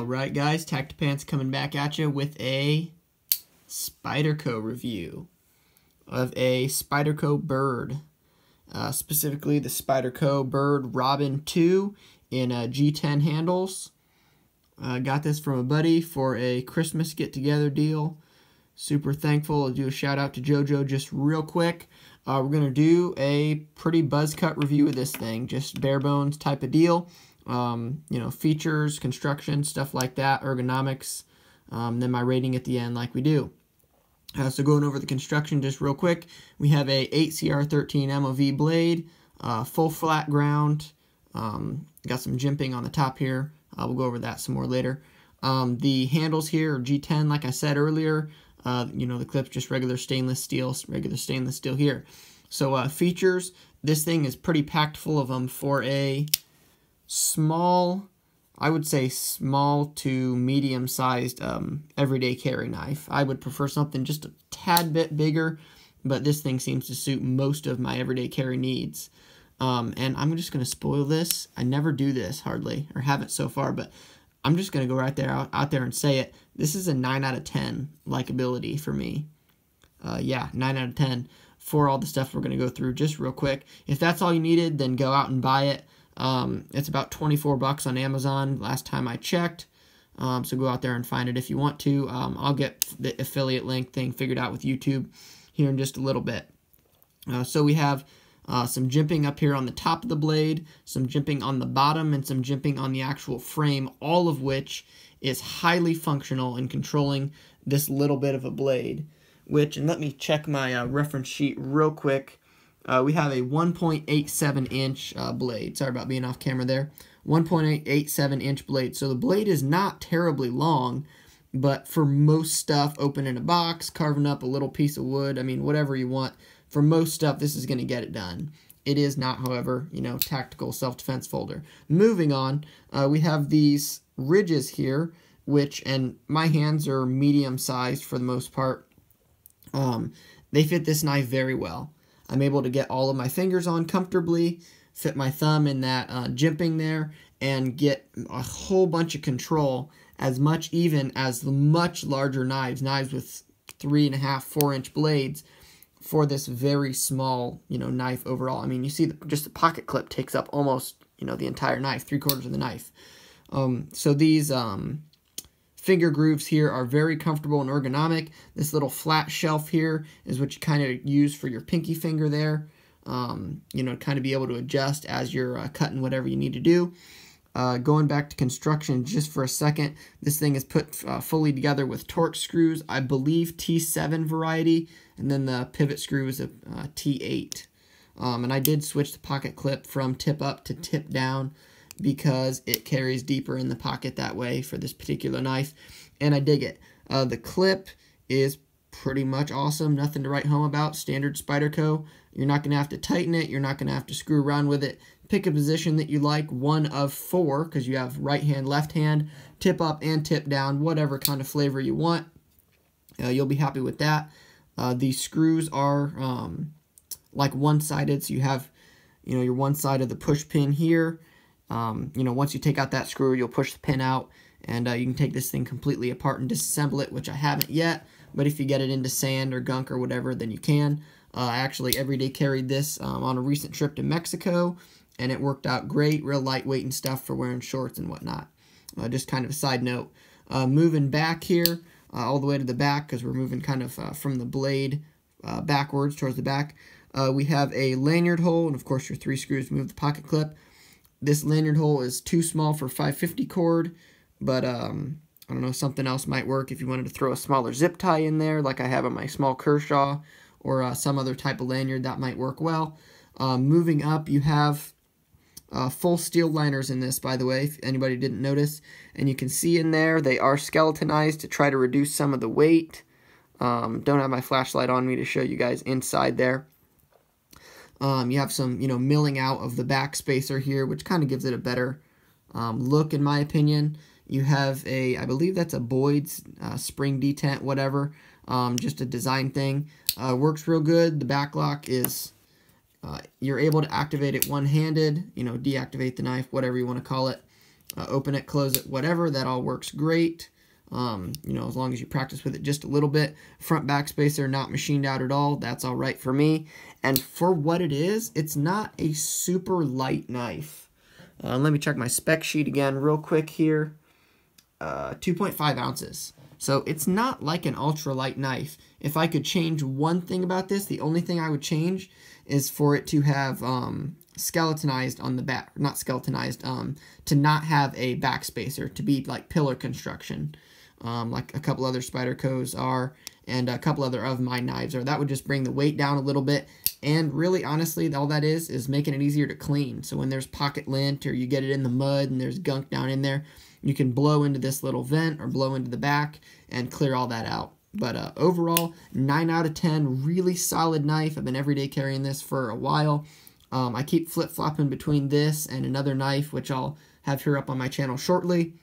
Alright guys, Tactipants coming back at you with a Spyderco review of a Spyderco Byrd. Uh, specifically the Spyderco Byrd Robin 2 in uh, G10 handles. Uh, got this from a buddy for a Christmas get-together deal. Super thankful. I'll do a shout out to JoJo just real quick. Uh, we're going to do a pretty buzz cut review of this thing. Just bare bones type of deal um, you know, features, construction, stuff like that, ergonomics, um, then my rating at the end like we do. Uh, so going over the construction just real quick, we have a 8CR13 MOV blade, uh, full flat ground, um, got some jimping on the top here. Uh, we'll go over that some more later. Um, the handles here are G10, like I said earlier. Uh, you know, the clip's just regular stainless steel, regular stainless steel here. So uh, features, this thing is pretty packed full of them for a small, I would say small to medium sized um, everyday carry knife. I would prefer something just a tad bit bigger, but this thing seems to suit most of my everyday carry needs. Um, and I'm just going to spoil this. I never do this hardly, or haven't so far, but I'm just going to go right there out, out there and say it. This is a 9 out of 10 likability for me. Uh, yeah, 9 out of 10 for all the stuff we're going to go through just real quick. If that's all you needed, then go out and buy it. Um, it's about 24 bucks on Amazon last time I checked. Um, so go out there and find it if you want to. Um, I'll get the affiliate link thing figured out with YouTube here in just a little bit. Uh, so we have uh, some jimping up here on the top of the blade, some jimping on the bottom, and some jimping on the actual frame, all of which is highly functional in controlling this little bit of a blade. Which, and let me check my uh, reference sheet real quick. Uh, we have a 1.87 inch uh, blade. Sorry about being off camera there. 1.87 inch blade. So the blade is not terribly long, but for most stuff, opening a box, carving up a little piece of wood, I mean, whatever you want, for most stuff, this is going to get it done. It is not, however, you know, tactical self-defense folder. Moving on, uh, we have these ridges here, which, and my hands are medium-sized for the most part. Um, they fit this knife very well. I'm able to get all of my fingers on comfortably, fit my thumb in that uh, jimping there, and get a whole bunch of control, as much even as the much larger knives, knives with three and a half, four inch blades, for this very small, you know, knife overall. I mean, you see the, just the pocket clip takes up almost, you know, the entire knife, three quarters of the knife. Um, so these um, Finger grooves here are very comfortable and ergonomic. This little flat shelf here is what you kind of use for your pinky finger there. Um, you know, kind of be able to adjust as you're uh, cutting whatever you need to do. Uh, going back to construction just for a second, this thing is put uh, fully together with Torx screws, I believe T7 variety, and then the pivot screw is a uh, T8. Um, and I did switch the pocket clip from tip up to tip down because it carries deeper in the pocket that way for this particular knife, and I dig it. Uh, the clip is pretty much awesome, nothing to write home about, standard Spyderco. You're not going to have to tighten it, you're not going to have to screw around with it. Pick a position that you like, one of four, because you have right hand, left hand, tip up and tip down, whatever kind of flavor you want. Uh, you'll be happy with that. Uh, these screws are um, like one-sided, so you have, you know, your one side of the push pin here, um, you know, once you take out that screw, you'll push the pin out, and uh, you can take this thing completely apart and disassemble it, which I haven't yet, but if you get it into sand or gunk or whatever, then you can. Uh, I actually everyday carried this um, on a recent trip to Mexico, and it worked out great, real lightweight and stuff for wearing shorts and whatnot. Uh, just kind of a side note. Uh, moving back here, uh, all the way to the back, because we're moving kind of uh, from the blade backwards towards the back, we have a lanyard hole, and of course your three screws move the pocket clip. This lanyard hole is too small for 550 cord, but um, I don't know, something else might work if you wanted to throw a smaller zip tie in there, like I have on my small Kershaw, or uh, some other type of lanyard that might work well. Um, moving up, you have uh, full steel liners in this, by the way, if anybody didn't notice. And you can see in there, they are skeletonized to try to reduce some of the weight. Um, don't have my flashlight on me to show you guys inside there. Um, you have some, you know, milling out of the back spacer here, which kind of gives it a better um, look, in my opinion. You have a, I believe that's a Boyd's uh, spring detent, whatever, um, just a design thing. Uh, works real good. The back lock is, uh, you're able to activate it one-handed, you know, deactivate the knife, whatever you want to call it. uh, open it, close it, whatever. That all works great. Um, you know, as long as you practice with it just a little bit. Front back spacer, not machined out at all. That's all right for me. And for what it is, it's not a super light knife. Uh, let me check my spec sheet again real quick here. Uh, 2.5 ounces. So it's not like an ultralight knife. If I could change one thing about this, the only thing I would change is for it to have um, skeletonized on the back, not skeletonized, um, to not have a back spacer, to be like pillar construction, um, like a couple other Spydercos are, and a couple other of my knives are. That would just bring the weight down a little bit, and really, honestly, all that is, is making it easier to clean. So when there's pocket lint or you get it in the mud and there's gunk down in there, you can blow into this little vent or blow into the back and clear all that out. But uh, overall, 9 out of 10, really solid knife. I've been everyday carrying this for a while. Um, I keep flip-flopping between this and another knife, which I'll have here up on my channel shortly.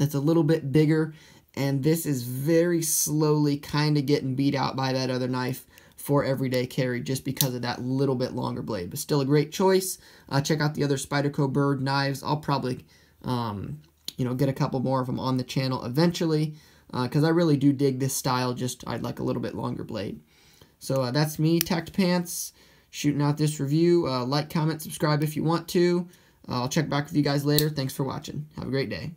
That's a little bit bigger, and this is very slowly kind of getting beat out by that other knife for everyday carry just because of that little bit longer blade. But still a great choice. Uh, check out the other Spyderco Byrd knives. I'll probably um, you know, get a couple more of them on the channel eventually because uh, I really do dig this style, just I'd like a little bit longer blade. So uh, that's me, Tactipants, shooting out this review. Uh, like, comment, subscribe if you want to. I'll check back with you guys later. Thanks for watching. Have a great day.